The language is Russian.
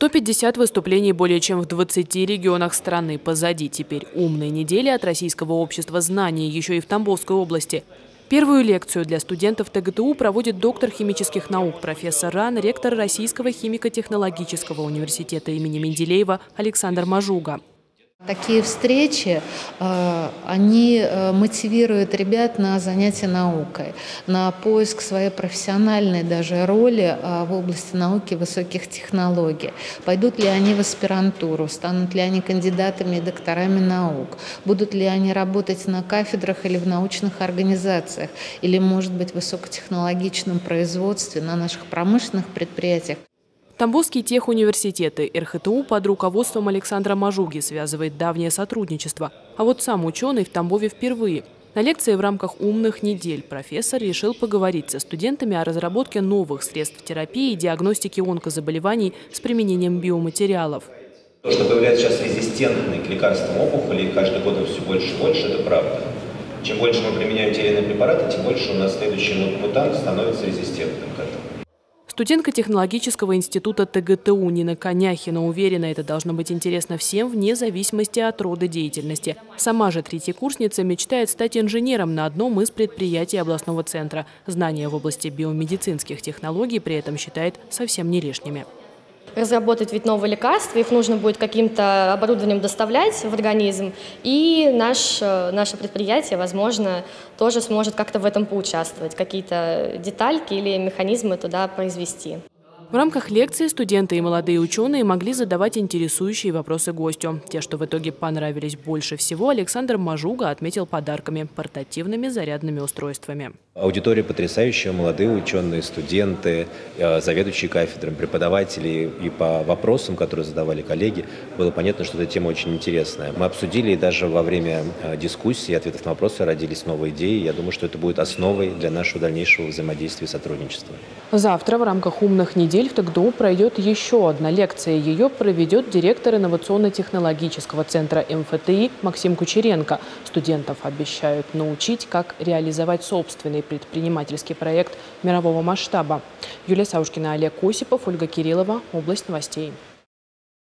150 выступлений более чем в 20 регионах страны. Позади теперь умные недели от Российского общества знаний, еще и в Тамбовской области. Первую лекцию для студентов ТГТУ проводит доктор химических наук, профессор РАН, ректор Российского химико-технологического университета имени Менделеева Александр Мажуга. Такие встречи, э, они э, мотивируют ребят на занятия наукой, на поиск своей профессиональной даже роли э, в области науки высоких технологий. Пойдут ли они в аспирантуру, станут ли они кандидатами и докторами наук, будут ли они работать на кафедрах или в научных организациях, или, может быть, в высокотехнологичном производстве на наших промышленных предприятиях. Тамбовские техуниверситеты РХТУ под руководством Александра Мажуги связывает давнее сотрудничество. А вот сам ученый в Тамбове впервые. На лекции в рамках «Умных недель» профессор решил поговорить со студентами о разработке новых средств терапии и диагностики онкозаболеваний с применением биоматериалов. То, что появляется сейчас резистентный к лекарствам опухоли, каждый год все больше и больше, это правда. Чем больше мы применяем те или иные препараты, тем больше у нас следующий мутант становится резистентным к этому. Студентка технологического института ТГТУ Нина Коняхина уверена, это должно быть интересно всем вне зависимости от рода деятельности. Сама же третьекурсница мечтает стать инженером на одном из предприятий областного центра. Знания в области биомедицинских технологий при этом считает совсем не лишними разработать ведь новые лекарства, их нужно будет каким-то оборудованием доставлять в организм, и наш, э, наше предприятие, возможно, тоже сможет как-то в этом поучаствовать, какие-то детальки или механизмы туда произвести. В рамках лекции студенты и молодые ученые могли задавать интересующие вопросы гостю. Те, что в итоге понравились больше всего, Александр Мажуга отметил подарками – портативными зарядными устройствами. Аудитория потрясающая, молодые ученые, студенты, э, заведующие кафедрами, преподаватели. И по вопросам, которые задавали коллеги, было понятно, что эта тема очень интересная. Мы обсудили, и даже во время э, дискуссии, ответов на вопросы родились новые идеи. Я думаю, что это будет основой для нашего дальнейшего взаимодействия и сотрудничества. Завтра в рамках «Умных недель» в ТГДУ пройдет еще одна лекция. Ее проведет директор инновационно-технологического центра МФТИ Максим Кучеренко. Студентов обещают научить, как реализовать собственные крупный предпринимательский проект мирового масштаба. Юлия Саушкина, Олег Осипов, Ольга Кириллова. Область новостей.